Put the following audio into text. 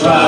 try.